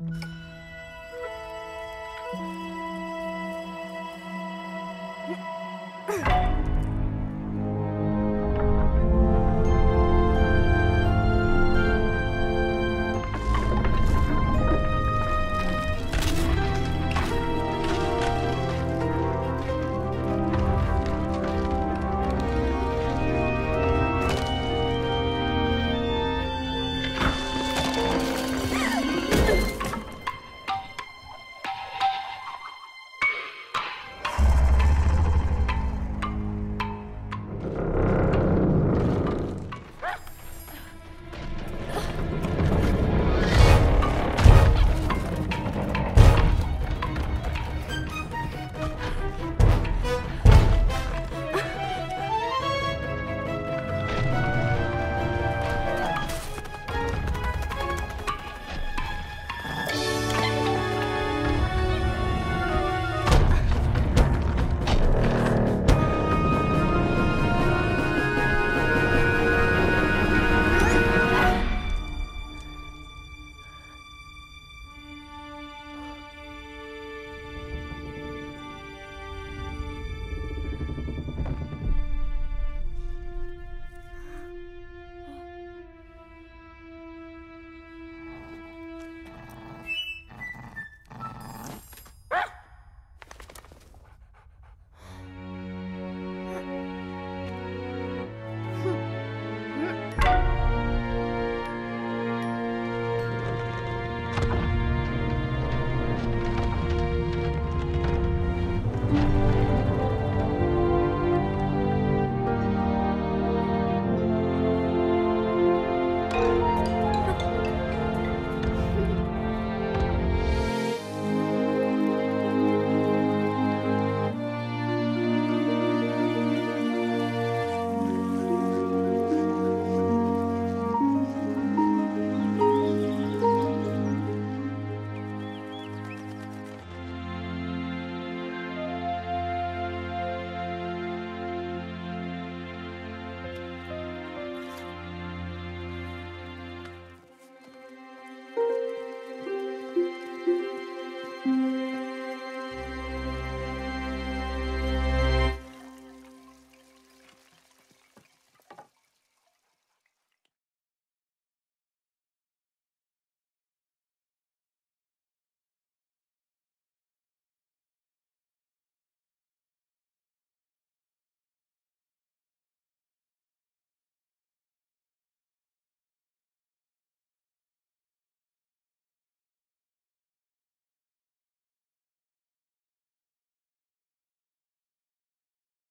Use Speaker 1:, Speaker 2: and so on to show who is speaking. Speaker 1: you